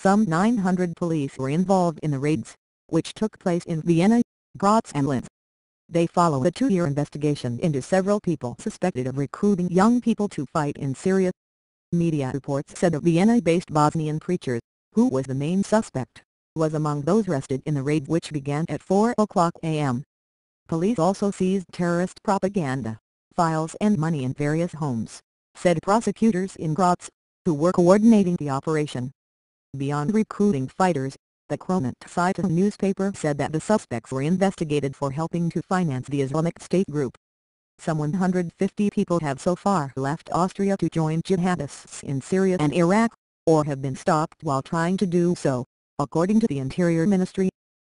Some 900 police were involved in the raids, which took place in Vienna, Graz and Linz. They follow a two-year investigation into several people suspected of recruiting young people to fight in Syria. Media reports said a Vienna-based Bosnian preacher, who was the main suspect, was among those arrested in the raid which began at 4 o'clock a.m. Police also seized terrorist propaganda, files and money in various homes, said prosecutors in Graz, who were coordinating the operation. Beyond recruiting fighters, the Kronen Zeitung newspaper said that the suspects were investigated for helping to finance the Islamic State group. Some 150 people have so far left Austria to join jihadists in Syria and Iraq, or have been stopped while trying to do so, according to the Interior Ministry.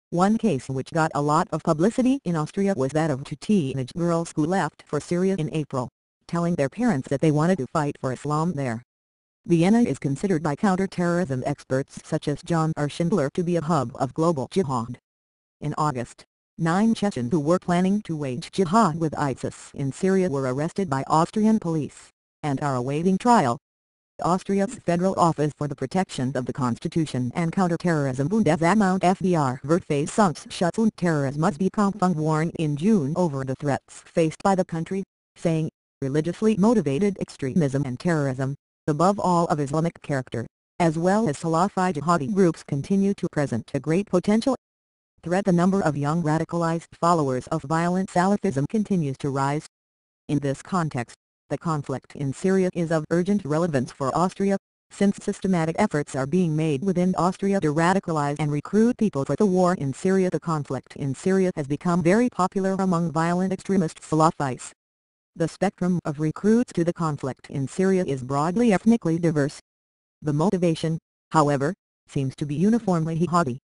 One case which got a lot of publicity in Austria was that of two teenage girls who left for Syria in April, telling their parents that they wanted to fight for Islam there. Vienna is considered by counter-terrorism experts such as John R. Schindler to be a hub of global jihad. In August, nine Chechens who were planning to wage jihad with ISIS in Syria were arrested by Austrian police, and are awaiting trial. Austria's Federal Office for the Protection of the Constitution and Counterterrorism Bundesamt FDR Verfassungsschutz und Terrorismusbekämpfung warned in June over the threats faced by the country, saying, religiously motivated extremism and terrorism, above all of Islamic character, as well as Salafi jihadi groups continue to present a great potential threat the number of young radicalized followers of violent Salafism continues to rise. In this context, the conflict in Syria is of urgent relevance for Austria, since systematic efforts are being made within Austria to radicalize and recruit people for the war in Syria. The conflict in Syria has become very popular among violent extremist Salafis. The spectrum of recruits to the conflict in Syria is broadly ethnically diverse. The motivation, however, seems to be uniformly jihadi.